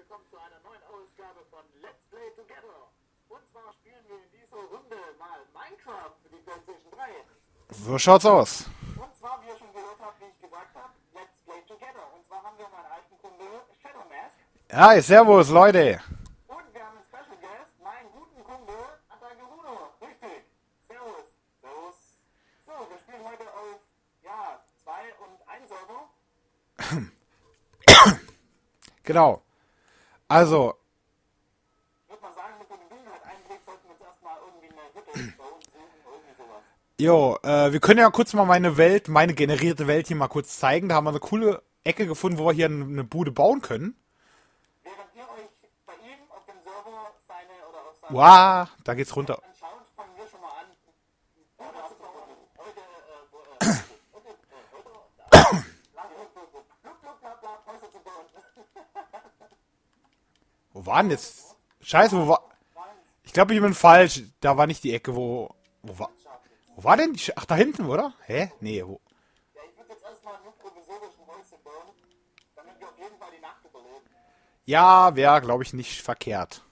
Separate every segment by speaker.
Speaker 1: willkommen zu einer neuen Ausgabe von Let's Play Together. Und zwar spielen wir in dieser Runde mal Minecraft für die PlayStation 3.
Speaker 2: So schaut's aus.
Speaker 1: Und zwar, wie ihr schon gehört habt, wie ich gesagt habe, Let's Play Together. Und zwar haben wir meinen alten Kumpel Shadow Mask.
Speaker 2: Hi, servus, Leute.
Speaker 1: Und wir haben einen Special Guest, meinen guten Kumpel Atageruno. Richtig. Servus. Servus. So, wir spielen heute auf, ja, 2 und 1 Server.
Speaker 2: Genau. Also,
Speaker 1: Ich würde mal sagen, mit dem Dunkelheit-Einblick sollten wir jetzt erstmal irgendwie eine Hütte bei uns suchen, irgendwie sowas.
Speaker 2: jo, äh, wir können ja kurz mal meine Welt, meine generierte Welt hier mal kurz zeigen. Da haben wir eine coole Ecke gefunden, wo wir hier eine Bude bauen können.
Speaker 1: Während ihr euch bei ihm auf dem Server seine oder auf seine
Speaker 2: Wow, da geht's runter.
Speaker 1: anschaut, fangen wir schon mal an. Heute zu bauen. Heute, äh, wo, äh, heute, äh, heute, äh, lange, blub, blub, bla, bla, Häuser zu bauen.
Speaker 2: Wo war denn jetzt? Scheiße, wo war... Ich glaube, ich bin falsch. Da war nicht die Ecke, wo... Wo war... Wo war denn die... Sch Ach, da hinten, oder? Hä? Nee, wo...
Speaker 1: Ja, ich würde jetzt erstmal nur provisorischen Häuschen bauen, damit wir auf jeden Fall die Nacht überleben.
Speaker 2: Ja, wäre, glaube ich, nicht verkehrt.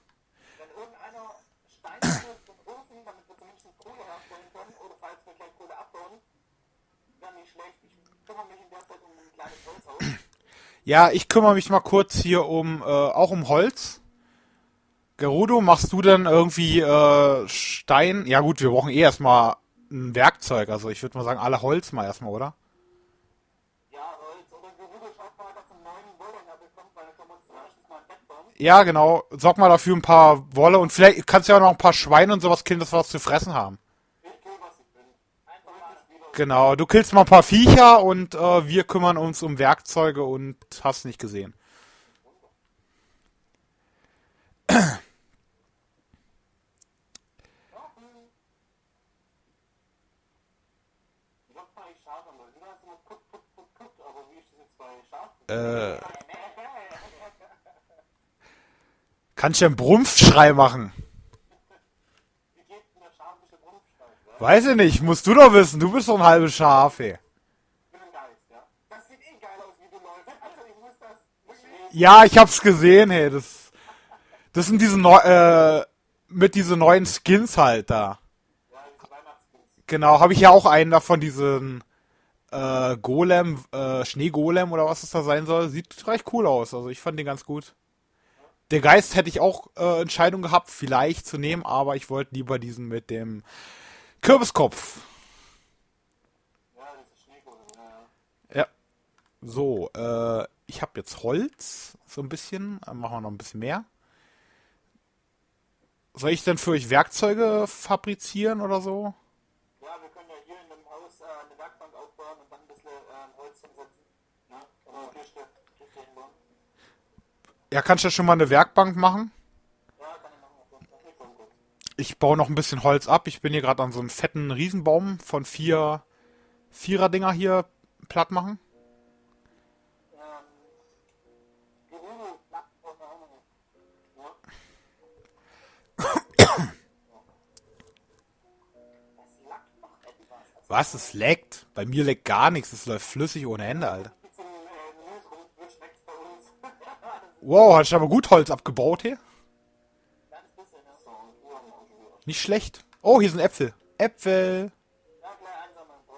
Speaker 1: Zum.
Speaker 2: Ja, ich kümmere mich mal kurz hier um, äh, auch um Holz. Gerudo, machst du denn irgendwie äh, Stein? Ja gut, wir brauchen eh erstmal ein Werkzeug. Also ich würde mal sagen, alle Holz mal erstmal, oder?
Speaker 1: Ja, Holz. Oder Gerudo schaut mal, dass einen neuen Wolle herbekommt, weil können wir uns zumindest mal ein Bett bauen.
Speaker 2: Ja, genau. Sorg mal dafür ein paar Wolle und vielleicht kannst du ja auch noch ein paar Schweine und sowas killen, dass wir was zu fressen haben.
Speaker 1: Ich tue, was ich will. Einfach mal wieder.
Speaker 2: Genau, du killst mal ein paar Viecher und äh, wir kümmern uns um Werkzeuge und hast nicht gesehen. Äh, kannst du einen Brumpfschrei machen?
Speaker 1: Wie geht denn der schafische Brumpfschrei? Ja?
Speaker 2: Weiß ich nicht, musst du doch wissen, du bist doch ein halbes Schaf, ey.
Speaker 1: Ja? Das ich das...
Speaker 2: Hab's gesehen, hey, das, das sind diese neu, äh, mit diese neuen Skins halt da. Genau, habe ich ja auch einen davon, diesen, äh, Golem, äh, Schneegolem oder was es da sein soll. Sieht recht cool aus, also ich fand den ganz gut. Der Geist hätte ich auch äh, Entscheidung gehabt, vielleicht zu nehmen, aber ich wollte lieber diesen mit dem Kürbiskopf.
Speaker 1: Ja, diese Schneekohle, ja, ja.
Speaker 2: Ja. So, äh, ich habe jetzt Holz, so ein bisschen. Dann machen wir noch ein bisschen mehr. Soll ich denn für euch Werkzeuge fabrizieren oder so?
Speaker 1: Ja, wir können ja hier in dem Haus äh, eine Werkbank aufbauen und dann ein bisschen ähm, Holz hinsetzen. Ne? Oder Tische, Tische hinbauen.
Speaker 2: Ja, kannst du schon mal eine Werkbank machen?
Speaker 1: Ja, kann ich machen. Okay. Okay, komm, gut.
Speaker 2: Ich baue noch ein bisschen Holz ab. Ich bin hier gerade an so einem fetten Riesenbaum von vier Vierer-Dinger hier platt machen. Was? Es leckt? Bei mir leckt gar nichts. Es läuft flüssig ohne Ende, Alter. Wow, hast du aber gut Holz abgebaut hier?
Speaker 1: Ganz bisschen, ne? So, und Uhr haben wir auch schon wieder.
Speaker 2: Nicht schlecht. Oh, hier sind Äpfel. Äpfel.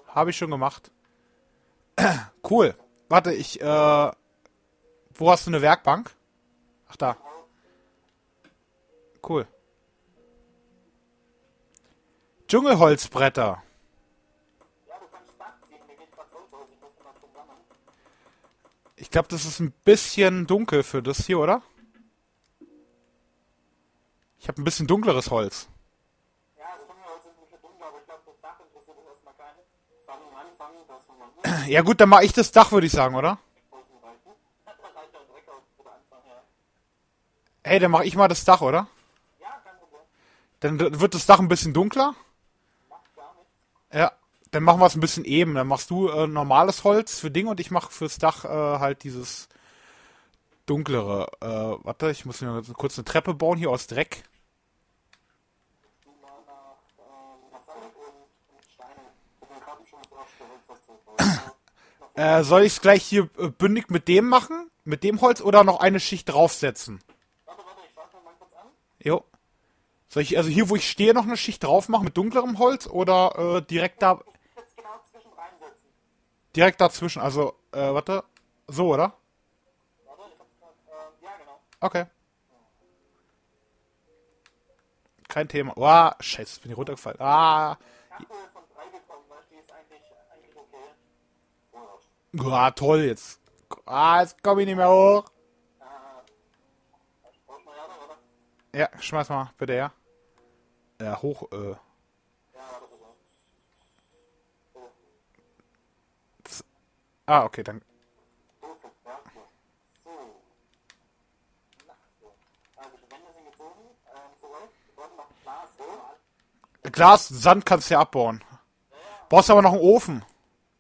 Speaker 2: Habe ich schon gemacht. cool. Warte, ich, äh, wo hast du eine Werkbank? Ach, da. Cool. Dschungelholzbretter.
Speaker 1: Ich
Speaker 2: glaube, das ist ein bisschen dunkel für das hier, oder? Ich habe ein bisschen dunkleres Holz.
Speaker 1: Ja, das Dschungelholz ist ein bisschen dunkler, aber ich glaube, das Dach interessiert uns erstmal keine. Fangen wir anfangen, dass wir mal
Speaker 2: Ja gut, dann mache ich das Dach, würde ich sagen, oder? Hey, dann mache ich mal das Dach, oder? Dann wird das Dach ein bisschen dunkler. Ja, dann machen wir es ein bisschen eben. Dann machst du äh, normales Holz für Ding und ich mache fürs Dach äh, halt dieses dunklere. Äh, warte, ich muss mir kurz eine Treppe bauen hier aus Dreck.
Speaker 1: Du mal nach, ähm, nach Sand und, und Steine. Ich bin gerade schon das erste Holz dazu.
Speaker 2: Äh, soll ich es gleich hier äh, bündig mit dem machen? mit dem Holz oder noch eine Schicht draufsetzen?
Speaker 1: Warte, warte, ich mir mal kurz an.
Speaker 2: Jo. Soll ich also hier, wo ich stehe, noch eine Schicht drauf machen mit dunklerem Holz oder äh, direkt da,
Speaker 1: Jetzt genau zwischen reinsetzen.
Speaker 2: direkt dazwischen? Also, äh, warte. So, oder?
Speaker 1: Warte, ich hab's grad, ja genau.
Speaker 2: Okay. Kein Thema. Ah, scheiße, bin ich runtergefallen. Ah.
Speaker 1: Kante von 3 bekommen, weißt du, die ist eigentlich, eigentlich
Speaker 2: Ah, toll, jetzt. Ah, jetzt komme ich nicht mehr hoch. Ja, schmeiß mal, bitte, ja. Ja, hoch, äh. Ah, okay, dann.
Speaker 1: Glas,
Speaker 2: Sand kannst du ja abbauen. Brauchst aber noch einen Ofen.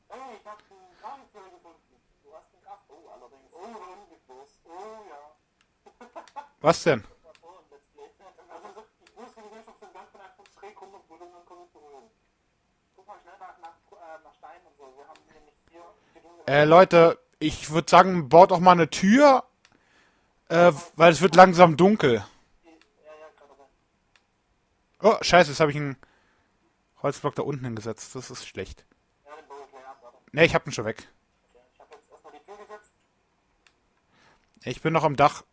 Speaker 1: Hey, ich hab einen Krankenpfleger gefunden. Du hast einen Kraft. Oh, allerdings. Oh, rundenlos. Oh, ja.
Speaker 2: Was denn?
Speaker 1: Das war so ein Let's Play. Also, ich muss wie gesagt auf den Gang von einfach schräg rum und würde dann kommen zu rühren. Guck mal schnell nach, nach, äh, nach Stein und so. Wir haben nämlich hier genug.
Speaker 2: Äh, Leute, ich würde sagen, baut auch mal eine Tür. Äh, weil es wird langsam dunkel. Oh, scheiße, jetzt habe ich einen Holzblock da unten hingesetzt. Das ist schlecht. Ne, ich hab den schon weg.
Speaker 1: Habe.
Speaker 2: Ich bin noch am Dach.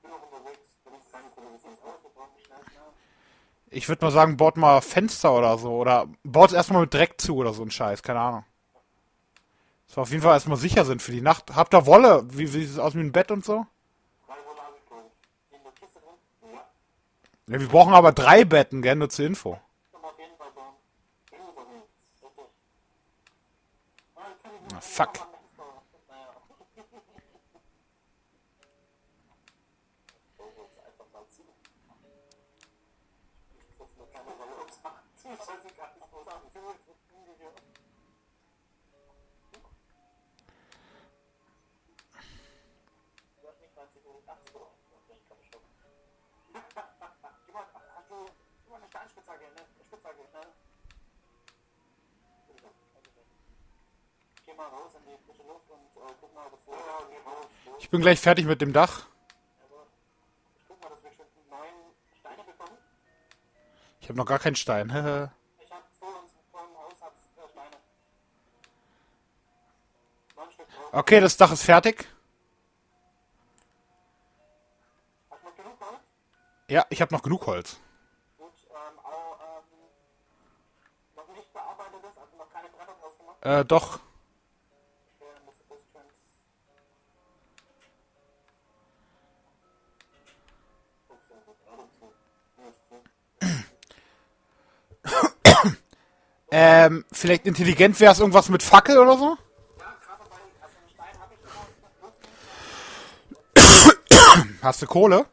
Speaker 1: Bin noch unterwegs. Wenn ich keine Kohle gefunden habe, brauche ich schnell, schnell.
Speaker 2: Ich würde mal sagen, baut mal Fenster oder so. Oder baut es erstmal mit Dreck zu oder so ein Scheiß. Keine Ahnung. Dass wir auf jeden Fall erstmal sicher sind für die Nacht. Habt ihr Wolle? Wie, wie sieht es aus mit dem Bett und so?
Speaker 1: Ja.
Speaker 2: Wir brauchen aber drei Betten, gell? Nur zur Info.
Speaker 1: Kann man Ich
Speaker 2: bin gleich fertig mit dem Dach.
Speaker 1: Ich
Speaker 2: habe noch gar keinen Stein.
Speaker 1: Ich hab vor uns, vor dem Haus hat's Steine. Neun Stück drauf.
Speaker 2: okay, das Dach ist fertig.
Speaker 1: Du noch genug Holz?
Speaker 2: Ja, ich habe noch genug Holz.
Speaker 1: Gut, ähm, auch, ähm, noch nicht bearbeitetes, also noch keine Bretter draus gemacht.
Speaker 2: Äh, doch. Ähm, vielleicht intelligent wäre es irgendwas mit Fackel oder so? Hast du Kohle?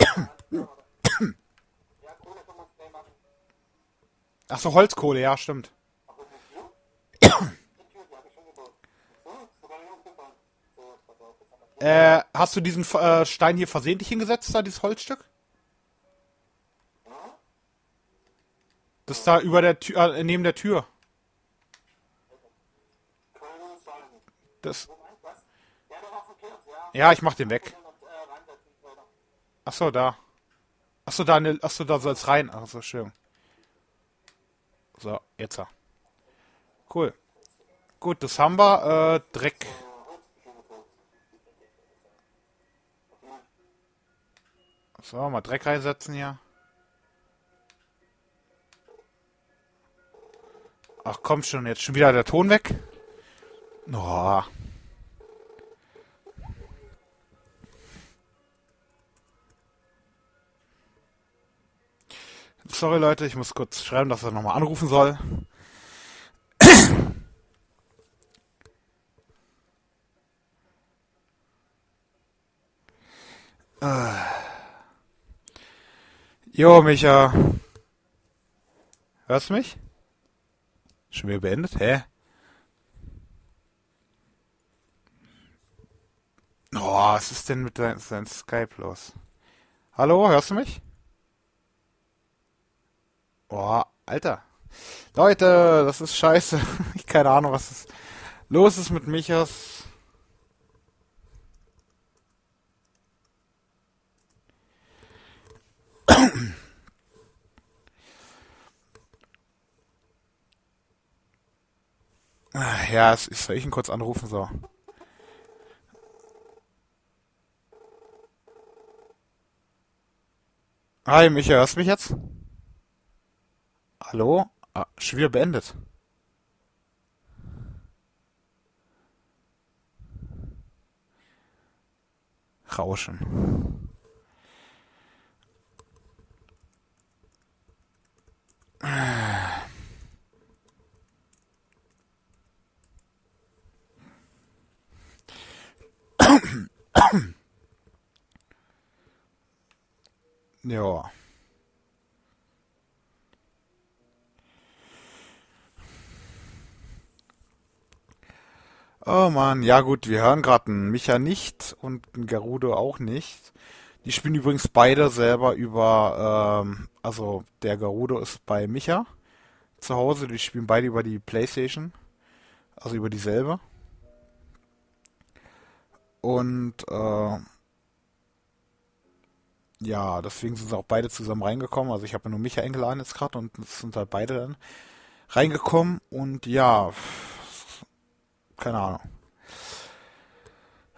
Speaker 1: Ja, Kohle kann man schnell machen.
Speaker 2: Ach so, Holzkohle, ja, stimmt. Äh, hast du diesen äh, Stein hier versehentlich hingesetzt, da, dieses Holzstück? Das ist da über der Tür, äh, neben der Tür. Das?
Speaker 1: Ja,
Speaker 2: ich mach den weg.
Speaker 1: Und, äh, reinsetzen, weiter.
Speaker 2: Ach so, da. Ach so, da, ne, ach so, da soll's rein. Ach so, schön. So, jetzt. Cool. Gut, das haben wir. Äh, Dreck. So, mal Dreck reinsetzen hier. Ach komm schon, jetzt schon wieder der Ton weg. Oh. Sorry Leute, ich muss kurz schreiben, dass er nochmal anrufen soll. Äh. Jo, Micha. Hörst du mich? Schon wieder beendet? Hä? Oh, was ist denn mit deinem dein Skype los? Hallo, hörst du mich? Oh, Alter. Leute, das ist scheiße. Ich keine Ahnung, was ist los ist mit Michas. Ja, es- ich soll ich ihn kurz anrufen, so. Hi, Micha, hörst du mich jetzt? Hallo? Ah, wieder beendet. Rauschen. Ja. Oh Mann, ja gut, wir hören gerade einen Micha nicht und einen Garudo auch nicht. Die spielen übrigens beide selber über, ähm, also der Garudo ist bei Micha zu Hause, die spielen beide über die Playstation, also über dieselbe. Und äh, ja, deswegen sind sie auch beide zusammen reingekommen. Also ich habe nur Micha eingeladen jetzt gerade und es sind halt beide dann reingekommen und ja, keine Ahnung.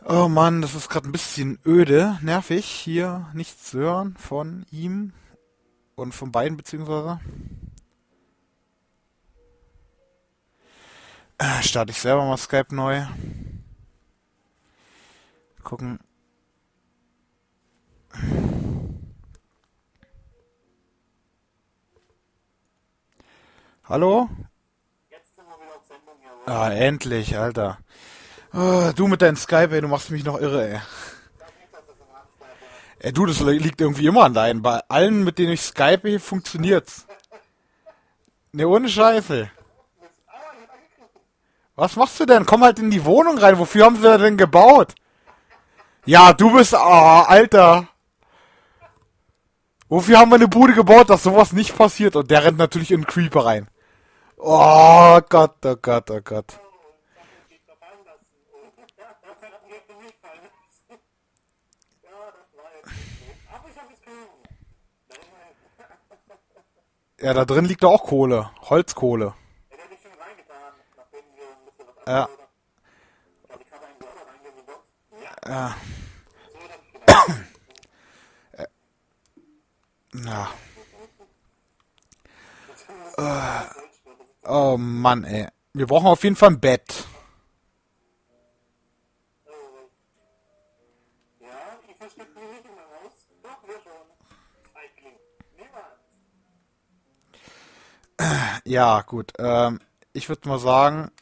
Speaker 2: Oh Mann, das ist gerade ein bisschen öde, nervig, hier nichts zu hören von ihm und von beiden beziehungsweise. Äh, Starte ich selber mal Skype neu. Gucken. Hallo?
Speaker 1: Jetzt sind wir wieder auf Sendung hier.
Speaker 2: Ah, endlich, Alter. Ah, du mit deinem Skype, ey, du machst mich noch irre, ey. Ey, du, das li- liegt irgendwie immer an deinen. Bei allen, mit denen ich Skype, funktioniert's. Ne, ohne Scheiße. Was machst du denn? Komm halt in die Wohnung rein. Wofür haben sie denn gebaut? Ja, du bist, ah, Alter. Wofür haben wir eine Bude gebaut, dass sowas nicht passiert? Und der rennt natürlich in den Creeper rein. Oh Gott, oh Gott, oh Gott.
Speaker 1: Ja,
Speaker 2: da drin liegt doch auch Kohle. Holzkohle. Ja.
Speaker 1: Ja,
Speaker 2: Ja. Ja. Oh Mann, ey. Wir brauchen auf jeden Fall ein Bett.
Speaker 1: Ja,
Speaker 2: gut. Ähm, ich würde mal sagen,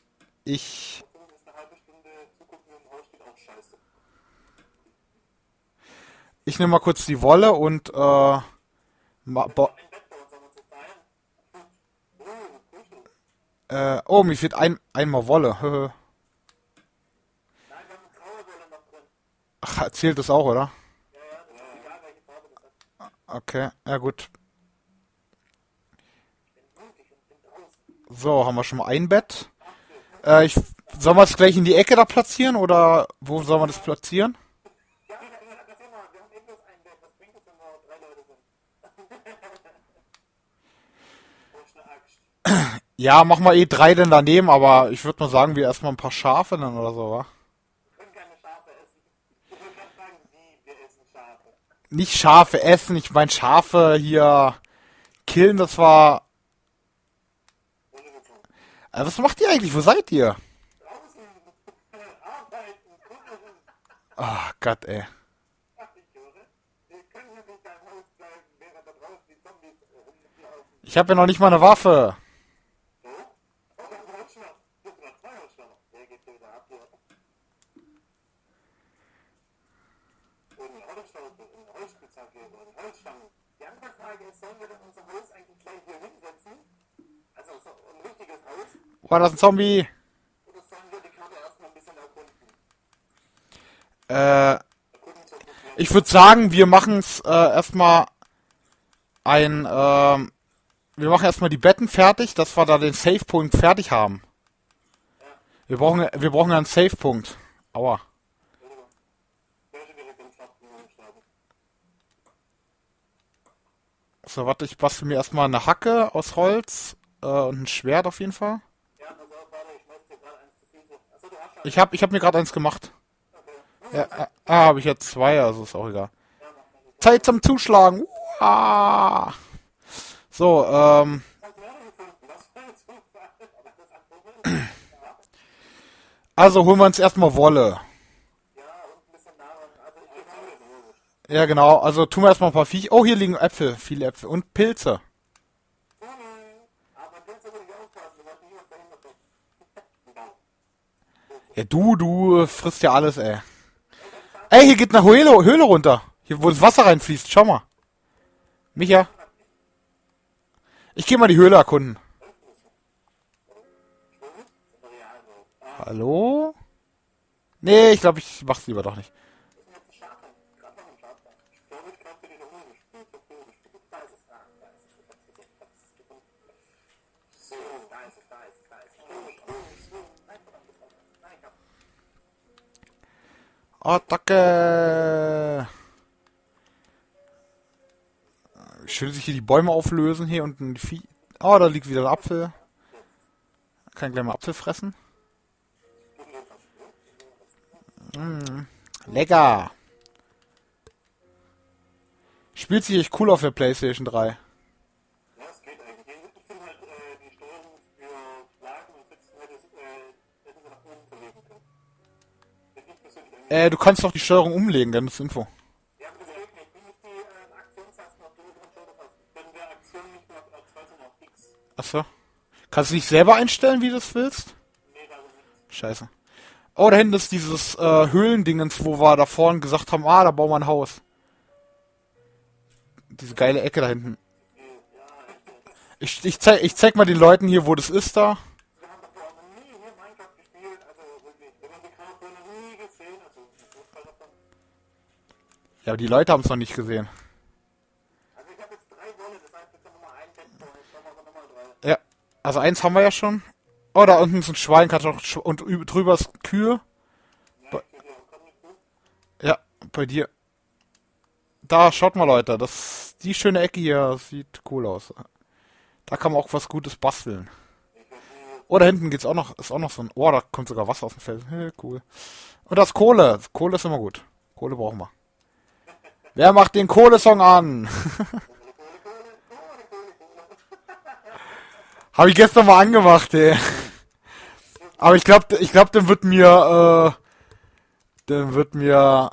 Speaker 2: ich. Ich nehme mal kurz die Wolle und äh, ma, bo,
Speaker 1: Ein Bett bei uns haben wir zu teilen. Oh, Kuschel.
Speaker 2: Äh, oh, mir fehlt ein, einmal Wolle.
Speaker 1: Nein, wir haben noch drin.
Speaker 2: Ach, zählt das auch, oder?
Speaker 1: Ja, ja, das ist egal, welche Farbe das hat.
Speaker 2: Okay, ja gut. So, haben wir schon mal ein Bett. Äh, ich, sollen wir es gleich in die Ecke da platzieren oder wo soll man das platzieren?
Speaker 1: Ja, ja, ja, das immer. Wir haben eben bloß ein Bett. Was bringt es, wenn wir drei Leute sind? Wo ist eine Axt?
Speaker 2: Ja, mach mal eh drei denn daneben, aber ich würde mal sagen, wir erstmal ein paar Schafe dann oder so, wa?
Speaker 1: Wir können keine Schafe essen. Ich sagen, wir essen Schafe.
Speaker 2: Nicht Schafe essen, ich mein Schafe hier killen, das war. Äh, was macht ihr eigentlich? Wo seid ihr?
Speaker 1: Kunden.
Speaker 2: Ah, Gott, ey.
Speaker 1: Ach. Ich
Speaker 2: habe ja noch nicht mal eine Waffe.
Speaker 1: So? Oh, wir haben Holzschlag. Wir haben sogar zwei Holzschläger. Der geht hier wieder ab hier. Und ein Holzschaufel, ein Holzspitzhacke und Holzstangen. Die andere Frage ist, sollen wir denn unser Haus eigentlich gleich hier hinsetzen? Also so ein richtiges Haus?
Speaker 2: War das ein Zombie?
Speaker 1: Oder sollen wir die Karte erstmal ein bisschen erkunden?
Speaker 2: Äh, ich würde sagen, wir machen es äh, erstmal ein. Ähm, wir machen erstmal die Betten fertig, dass wir da den Safe-Punkt fertig haben. Wir brauchen, wir brauchen einen Safe-Punkt. Aua. So, warte, ich bastel mir erstmal eine Hacke aus Holz äh, und ein Schwert auf jeden Fall.
Speaker 1: Ich schmeiß dir gerade eins
Speaker 2: Ich hab, ich hab mir gerade eins gemacht. Ja, äh, ah, habe ich jetzt zwei, also ist auch egal. Zeit zum Zuschlagen. Uah. So, ähm. Also holen wir uns erstmal Wolle. Ja, genau. Also tun wir erstmal ein paar Viech. Oh, hier liegen Äpfel. Viele Äpfel. Und Pilze. Ja, du, du frisst ja alles, ey. Ey, hier geht eine Höhle, Höhle runter. Hier, wo das Wasser reinfließt. Schau mal. Micha. Ich geh mal die Höhle erkunden. Hallo? Nee, ich glaube, ich mach's lieber doch nicht. Attacke! Schön sich hier die Bäume auflösen hier und ein Vieh. Oh, da liegt wieder ein Apfel. Kann gleich mal Apfel fressen. Mm, lecker! Spielt sich echt cool auf der Playstation 3.
Speaker 1: Äh,
Speaker 2: du kannst doch die Steuerung umlegen, dann ist Info.
Speaker 1: Ja, aber das geht nicht. Wie ist die äh, Aktionstasten auf die oberen Schulter passen? Wenn wir Aktion nicht mehr auf R2, sondern auf X.
Speaker 2: Achso. Kannst du dich selber einstellen, wie du es willst?
Speaker 1: Nee, da nicht.
Speaker 2: Scheiße. Oh, da hinten ist dieses äh, Höhlendingens, wo wir da vorne gesagt haben, ah, da bauen wir ein Haus. Diese geile Ecke da hinten. Ich, ich, zeig, ich zeig mal den Leuten hier, wo das ist da.
Speaker 1: Wir haben davor auch noch nie hier Minecraft gespielt, also wirklich. Wir haben die Charaktere noch nie gesehen, also ein Großteil davon.
Speaker 2: Ja, aber die Leute haben es noch nicht gesehen.
Speaker 1: Also ich habe jetzt drei Wolle, das heißt, wir können nochmal ein Bett bauen. Jetzt brauchen wir aber nochmal drei.
Speaker 2: Ja, also eins haben wir ja schon. Oh, da unten ist ein Schwein, kannst auch und üb- drüber ist Kühe.
Speaker 1: Ja, gut.
Speaker 2: Ja, bei dir. Da, schaut mal, Leute, das die schöne Ecke hier sieht cool aus. Da kann man auch was Gutes basteln. Oh, da hinten geht's auch noch, ist auch noch so ein, oh, da kommt sogar Wasser aus dem Feld. Hey, cool. Und das Kohle. Kohle ist immer gut. Kohle brauchen wir. Wer macht den Kohlesong an? Habe ich gestern mal angemacht, ey. Aber ich glaube, ich glaube, dann wird mir, äh, dann wird mir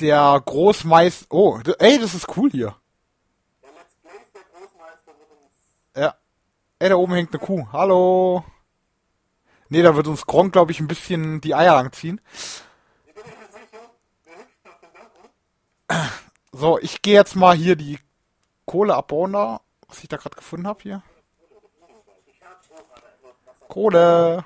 Speaker 2: der Großmeister, oh, ey, das ist cool hier. Ja. Ey, da oben hängt eine Kuh. Hallo. Nee, da wird uns Gronk, glaube ich, ein bisschen die Eier langziehen. So, ich gehe jetzt mal hier die Kohle abbauen da, was ich da gerade gefunden habe hier. Kohle.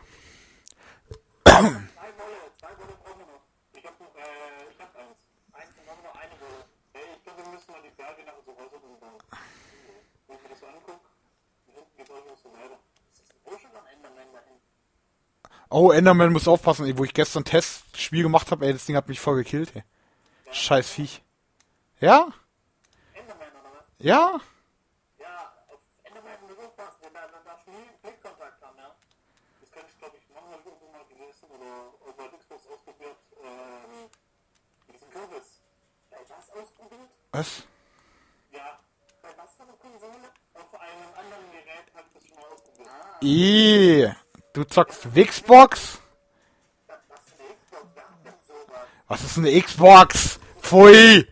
Speaker 2: Oh, Enderman muss aufpassen, ey, wo ich gestern Testspiel gemacht habe, ey, das Ding hat mich voll gekillt, ey. Scheiß Viech. Ja?
Speaker 1: Enderman oder was?
Speaker 2: Ja?
Speaker 1: Ja, auf Enderman ich aufpassen, denn da, da darfst du nie Blickkontakt haben, ja. Das kann ich, glaube ich, ich irgendwo mal gelesen oder der Xbox ausprobiert, ähm, mit diesem Kürbis. Bei was ausprobiert?
Speaker 2: Was?
Speaker 1: Ja, bei was für einer Konsole? Auf einem anderen Gerät habe ich das schon mal ausprobiert. Ah,
Speaker 2: Ih, du zockst Wixbox?
Speaker 1: Was
Speaker 2: ist eine Xbox? Pfui!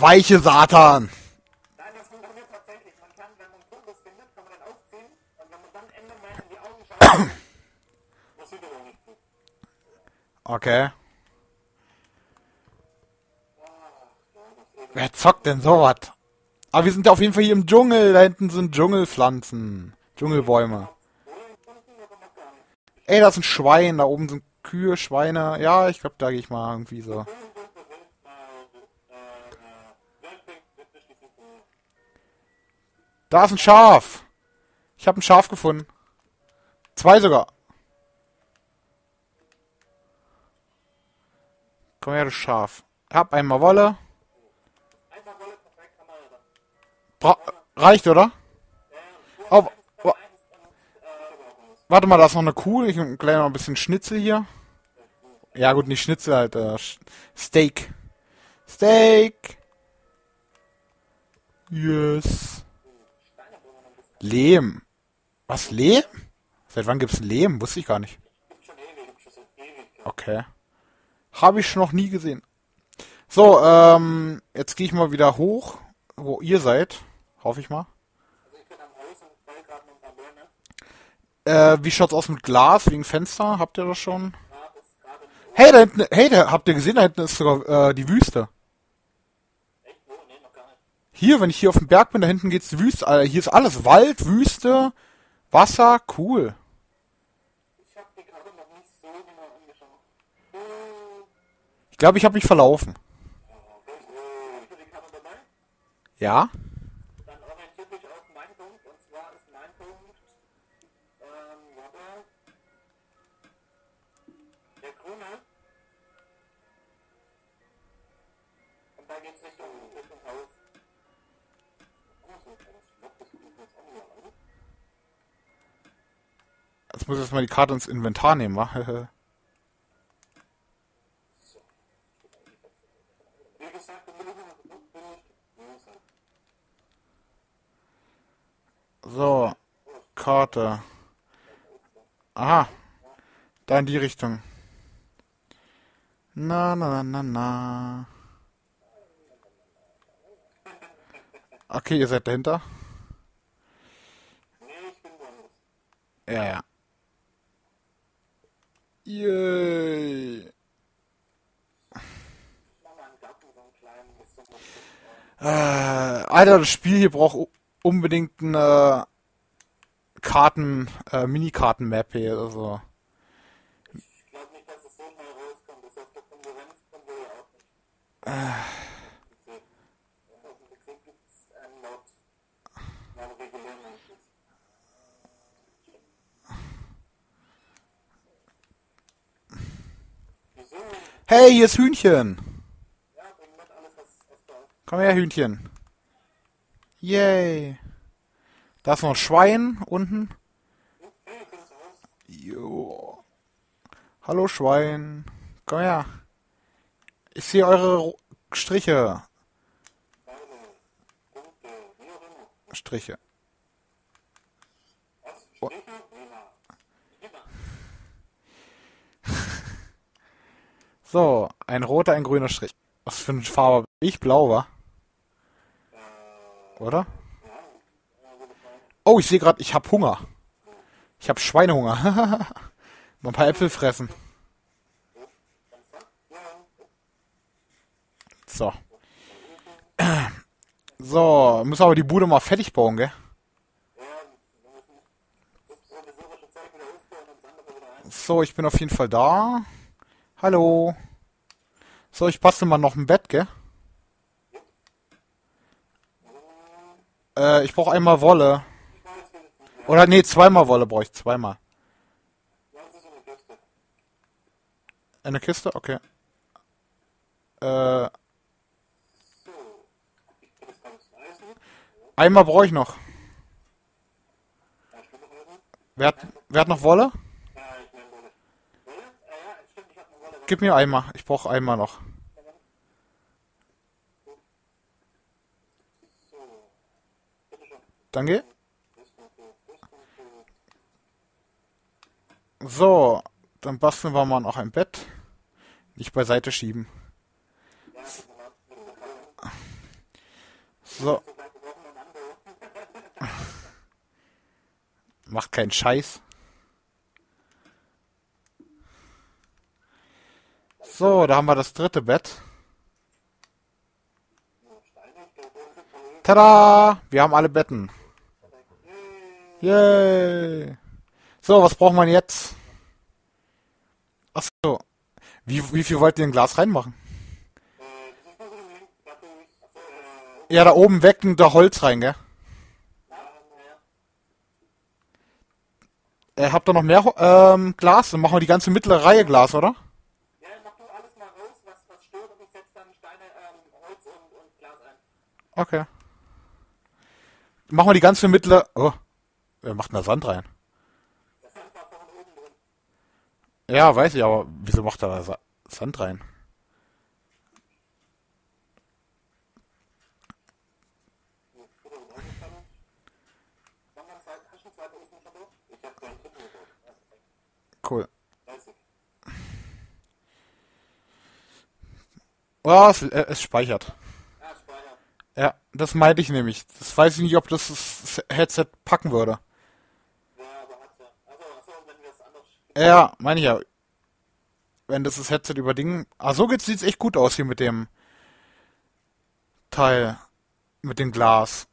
Speaker 2: Weiche Satan!
Speaker 1: Nein, das funktioniert tatsächlich. Man kann, wenn man Kürbis findet, kann man den aufziehen und wenn man dann Enderman in die Augen schaut, das sieht aber nicht gut.
Speaker 2: Okay. Wer zockt denn sowas? Aber wir sind ja auf jeden Fall hier im Dschungel. Da hinten sind Dschungelpflanzen. Dschungelbäume. Ey, da ist ein Schwein. Da oben sind Kühe, Schweine. Ja, ich glaube, da gehe ich mal irgendwie so. Da ist ein Schaf. Ich habe ein Schaf gefunden. Zwei sogar. Komm her, du Schaf. Hab einmal Wolle. Bra reicht, oder? Oh, wa Warte mal, da ist noch eine Kuh. Ich gleich noch ein bisschen Schnitzel hier. Ja gut, nicht Schnitzel, halt äh, Steak. Steak. Yes. Lehm. Was, Lehm? Seit wann gibt's Lehm? Wusste ich gar nicht. Okay. Habe ich noch nie gesehen. So, ähm, jetzt gehe ich mal wieder hoch, wo ihr seid. Hoffe ich mal. Äh, wie schaut's aus mit Glas wegen Fenster? Habt ihr das schon? Hey, da hinten, hey, da, habt ihr gesehen, da hinten ist sogar äh, die Wüste.
Speaker 1: echt wo? Nee, noch gar nicht.
Speaker 2: Hier, wenn ich hier auf dem Berg bin, da hinten geht's Wüste. Äh, hier ist alles Wald, Wüste, Wasser, cool.
Speaker 1: Ich habe die gerade noch nicht so genau angeschaut.
Speaker 2: Ich glaube, ich habe mich verlaufen. Ja? Muss ich erstmal die Karte ins Inventar nehmen, wa? So, Karte. Aha. Da in die Richtung. Na, na, na, na, na. Okay, ihr seid dahinter? Ja, ja. Yay.
Speaker 1: Mach mal einen Garten, so einen kleinen, bisschen was.
Speaker 2: Äh, Alter, das Spiel hier braucht unbedingt eine Karten, äh, Minikarten-Map hier, also.
Speaker 1: Ich glaube nicht, dass es so schnell rauskommt. Das heißt, der Konkurrenz kommt wohl auch nicht. PC. Auf dem PC gibt es einen Mod. Ja, einen regulären Anschluss. Wieso?
Speaker 2: Hey, hier ist Hühnchen.
Speaker 1: Ja, alles, was, was.
Speaker 2: Komm her, Hühnchen. Yay. Da ist noch ein Schwein unten. Jo. Hallo Schwein. Komm her. Ich sehe eure Striche. Striche.
Speaker 1: Striche?
Speaker 2: So, ein roter, ein grüner Strich. Was für eine Farbe? Ich blau, war? Oder? Oh, ich sehe gerade, ich habe Hunger. Ich habe Schweinehunger. Mal ein paar Äpfel fressen. So. So, muss aber die Bude mal fertig bauen, gell?
Speaker 1: Müssen.
Speaker 2: So, ich bin auf jeden Fall da. Hallo. So, ich bastel mal noch ein Bett, gell? Äh, ich brauche einmal Wolle. Oder nee, zweimal Wolle brauche ich. Zweimal.
Speaker 1: Eine Kiste.
Speaker 2: Okay. Äh, einmal brauche ich noch. Wer hat, wer hat noch Wolle?
Speaker 1: Ja, ich nehme Wolle. Wolle? Ja, ja, stimmt, ich habe eine Wolle.
Speaker 2: Gib mir einmal. Ich brauche einmal noch. Danke.
Speaker 1: So.
Speaker 2: Dann basteln wir mal noch ein Bett. Nicht beiseite schieben. So, macht keinen Scheiß. So, da haben wir das dritte Bett. Tada! Wir haben alle Betten. Yay! So, was braucht man jetzt? Ach so. Wie, wie viel wollt ihr in Glas reinmachen? Ja, da oben weg und da Holz rein, gell? Äh, habt ihr noch mehr ähm, Glas? Dann machen wir die ganze mittlere Reihe Glas, oder?
Speaker 1: Ja, mach du alles mal raus, was, was stört und ich setze dann Steine, ähm, Holz und, und Glas ein.
Speaker 2: Okay. Machen wir die ganze mittlere... Oh. Wer macht denn da Sand rein? Ja, weiß ich, aber wieso macht er da Sa Sand rein? Cool.
Speaker 1: 30.
Speaker 2: Oh, es, es speichert. Ja, das meinte ich nämlich. Das weiß ich nicht, ob das das Headset packen würde.
Speaker 1: Ja, aber hat's ja. Also, achso, wenn wir es anders.
Speaker 2: Ja, meine ich ja. Wenn das das Headset über Ding. Ah, so geht's, sieht's echt gut aus hier mit dem Teil. Mit dem Glas.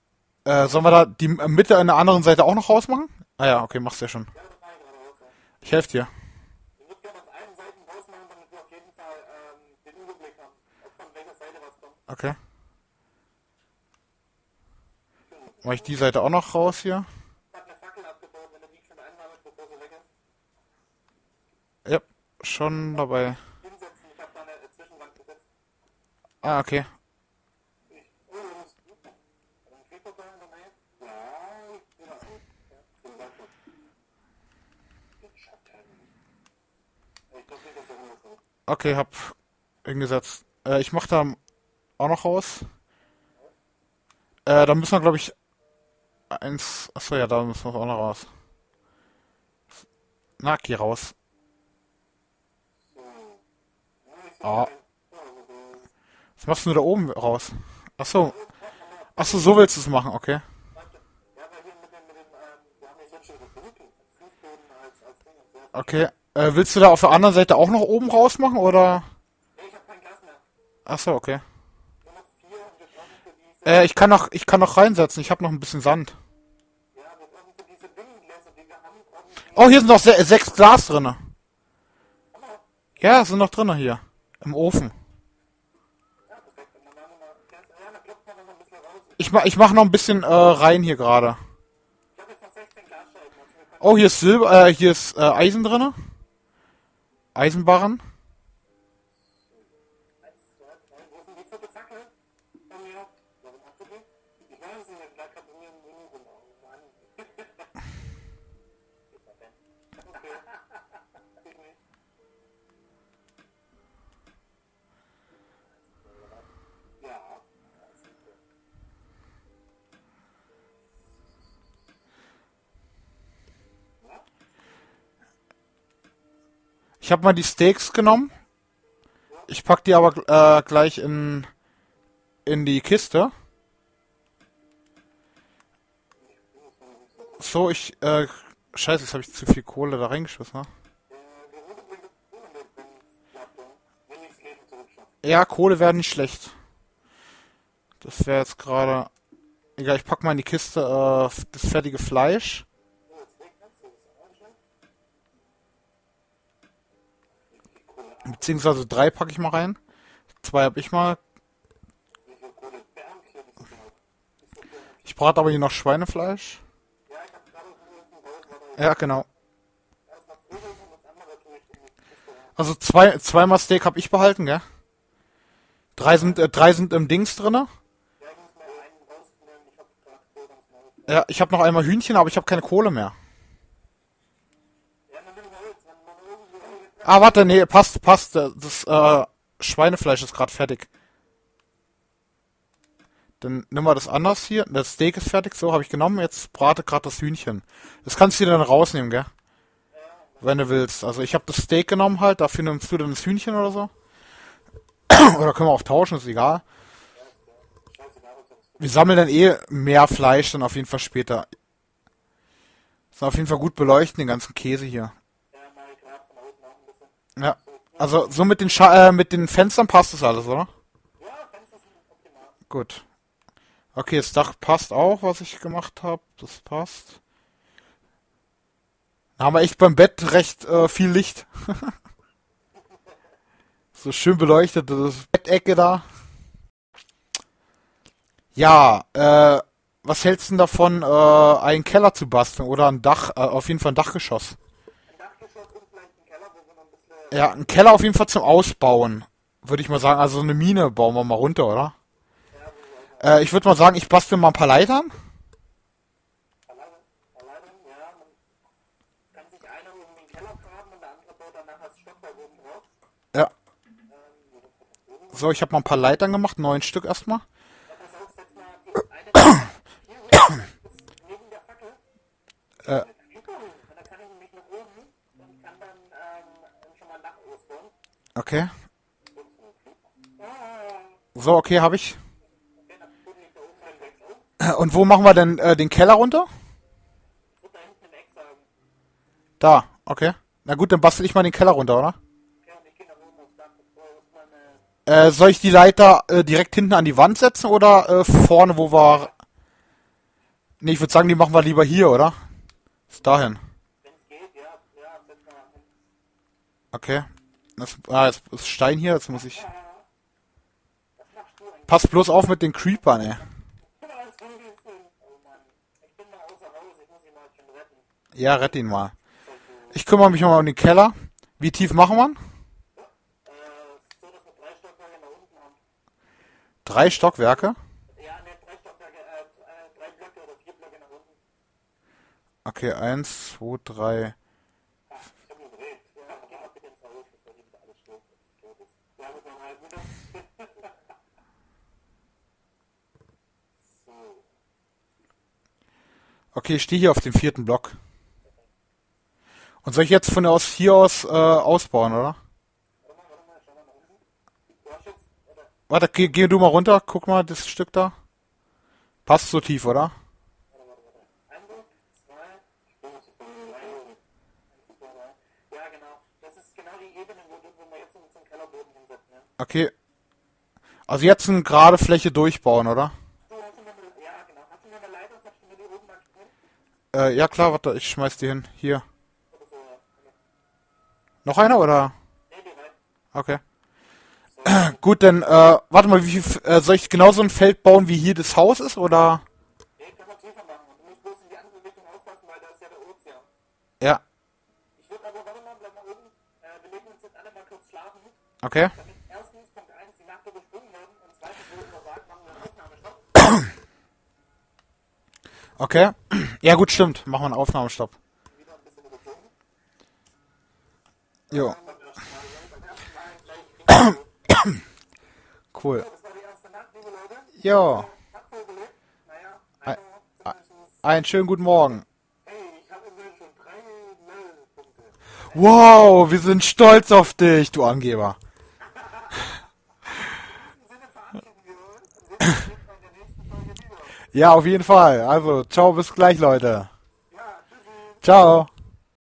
Speaker 2: Äh, sollen wir da die Mitte an der anderen Seite auch noch rausmachen? Ah ja, okay, machst du ja schon.
Speaker 1: Das ich
Speaker 2: helfe dir.
Speaker 1: Ich würde gerne auf allen Seiten rausmachen, damit wir auf jeden Fall ähm, den Überblick haben, ob von welcher Seite was kommt.
Speaker 2: Okay. Mach ich die Seite auch noch raus hier? Ja, schon dabei. Ah, okay. Okay, hab hingesetzt. Äh, ich mach da auch noch raus. Äh, da müssen wir, glaube ich, eins. Achso, ja, da müssen wir auch noch raus. Na, geh raus. Ah.
Speaker 1: keinen-
Speaker 2: Was machst du da oben raus? Achso. Achso, so willst du es machen, okay. Okay. Äh, willst du da auf der anderen Seite auch noch oben raus machen, oder?
Speaker 1: Nee, ich hab kein Glas mehr.
Speaker 2: Achso, okay.
Speaker 1: Nur noch vier und wir brauchen für diese,
Speaker 2: Äh, ich kann noch, ich kann noch reinsetzen. Ich habe noch ein bisschen Sand. Oh, hier sind noch se sechs Glas drinne. Ja, sind noch drinne hier. Im Ofen. Ich mach, ich mach noch ein bisschen äh, rein hier gerade.
Speaker 1: Ich habe jetzt noch 16 Glasscheiben. Wir können
Speaker 2: Oh, hier ist Silber, äh, hier ist äh, Eisen drinne. Eisenbarren.
Speaker 1: Ich
Speaker 2: habe mal die Steaks genommen. Ich pack die aber äh, gleich in in die Kiste. So, ich äh, Scheiße, jetzt habe ich zu viel Kohle da reingeschossen. Ne?
Speaker 1: Ja,
Speaker 2: Kohle wäre nicht schlecht. Das wäre jetzt gerade. Egal, ich pack mal in die Kiste äh, das fertige Fleisch.
Speaker 1: So, jetzt regnet es, das ist auch nicht schlecht. Die Kohle
Speaker 2: Beziehungsweise drei packe ich mal rein. Zwei habe ich mal. Ich brate aber hier noch Schweinefleisch.
Speaker 1: Ja,
Speaker 2: genau. Also zwei, zweimal Steak habe ich behalten, gell? Drei sind, äh, drei sind im Dings drinne.
Speaker 1: Ja, ich
Speaker 2: habe noch einmal Hühnchen, aber ich habe keine Kohle mehr.
Speaker 1: Ja, dann nimm Holz. Wenn man irgendwie Holz
Speaker 2: Ah, warte, nee, passt, passt. Das äh, Schweinefleisch ist gerade fertig. Dann nimm mal das anders hier. Das Steak ist fertig, so habe ich genommen. Jetzt brate gerade das Hühnchen. Das kannst du dir dann rausnehmen, gell? Wenn du willst. Also ich habe das Steak genommen halt, dafür nimmst du dann das Hühnchen oder so. oder können wir auch tauschen, ist egal. Wir sammeln dann eh mehr Fleisch dann auf jeden Fall später. Ist auf jeden Fall gut beleuchten, den ganzen Käse hier.
Speaker 1: Ja, mal gerade von außen auch ein bisschen.
Speaker 2: Ja. Also so mit den Scha äh, mit den Fenstern passt das alles, oder?
Speaker 1: Ja, Fenster sind optimal.
Speaker 2: Gut. Okay, das Dach passt auch, was ich gemacht habe. Das passt. Da haben wir echt beim Bett recht äh, viel Licht. so schön beleuchtet, das Bettecke da. Ja, äh, was hältst du denn davon, äh, einen Keller zu basteln oder ein Dach, äh, auf jeden Fall? Ein Dachgeschoss ja, ein Keller auf jeden Fall zum Ausbauen, würde ich mal sagen. Also eine Mine bauen wir mal runter, oder? Äh, ich würde mal sagen, ich bastel mal ein paar Leitern.
Speaker 1: Ja.
Speaker 2: So, ich habe mal ein paar Leitern gemacht, neun Stück erstmal. Okay. So, okay, habe ich. Und wo machen wir denn äh, den Keller runter?
Speaker 1: Da
Speaker 2: okay. Na gut, dann bastel ich mal den Keller runter, oder? Äh, soll ich die Leiter äh, direkt hinten an die Wand setzen oder äh, vorne, wo wir... Nee, ich würde sagen, die machen wir lieber hier, oder? Bis dahin. Okay. Das, ah, jetzt ist Stein hier, jetzt muss ich... Pass bloß auf mit den Creepern, ey.
Speaker 1: Ja, das
Speaker 2: rett ihn mal. Ich kümmere mich mal um den Keller. Wie tief machen wir? ihn?
Speaker 1: Drei Stockwerke nach unten haben.
Speaker 2: Drei Stockwerke?
Speaker 1: Ja, ne, drei Stockwerke, äh, äh, drei Blöcke oder vier Blöcke nach unten.
Speaker 2: Okay, eins, zwei, drei.
Speaker 1: Ach, ich hab mir überlegt. Ja, geh mal bitte ins Haus, bevor hier wieder alles tot tot ist.
Speaker 2: Okay, ich stehe hier auf dem vierten Block. Und soll ich jetzt von aus hier aus äh, ausbauen, oder?
Speaker 1: Warte,
Speaker 2: geh, geh du mal runter, guck mal das Stück da. Passt so tief, oder?
Speaker 1: Warte, warte, warte. Ein Block, zwei, ich bin jetzt von drei. Eins, zwei, drei. Ja, genau. Das ist genau die Ebene, wo, wo wir jetzt unseren Kellerboden hinsetzen, ja.
Speaker 2: Okay. Also jetzt eine gerade Fläche durchbauen, oder? Äh, ja klar, warte, ich schmeiß die hin. Hier. Noch einer, oder? Okay. Gut, dann, äh, warte mal, wie viel, äh, soll ich genauso ein Feld bauen, wie hier das Haus ist, oder?
Speaker 1: Ja Ozean.
Speaker 2: Okay. Ja gut, stimmt. Machen wir einen Aufnahmestopp. Jo, cool. Jo, einen schönen guten Morgen. Wow, wir sind stolz auf dich, du Angeber.
Speaker 1: In diesem Sinne verabschieden wir uns und sehen uns in der nächsten Folge wieder.
Speaker 2: Ja, auf jeden Fall. Also, ciao, bis gleich, Leute.
Speaker 1: Ja.
Speaker 2: Ciao.